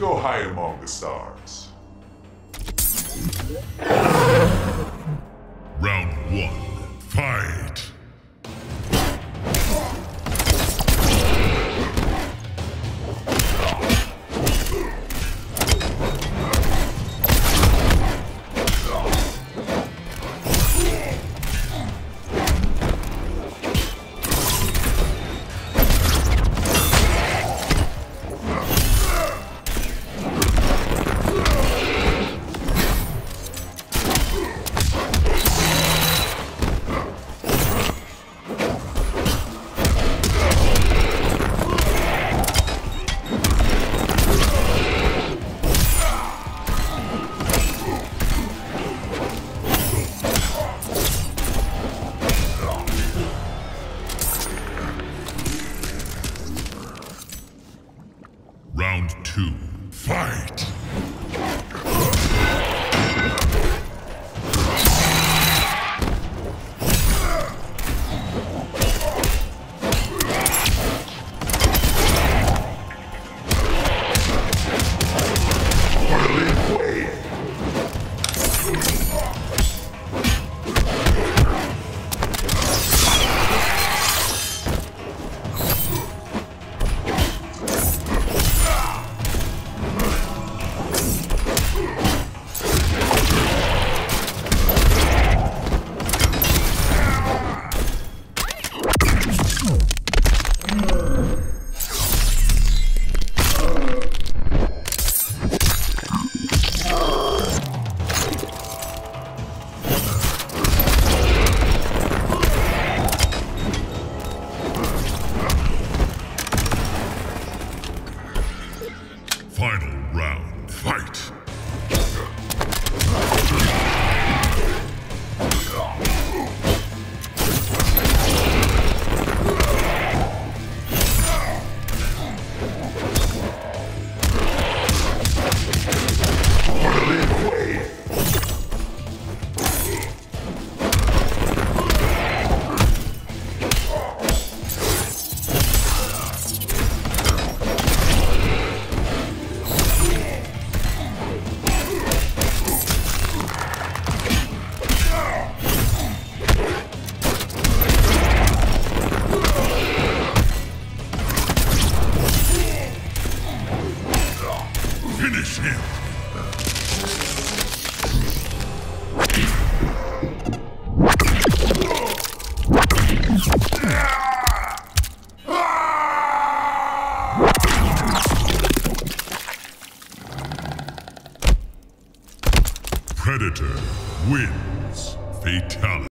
Go high among the stars. Two, fight! Final Finish! Predator wins. Fatality.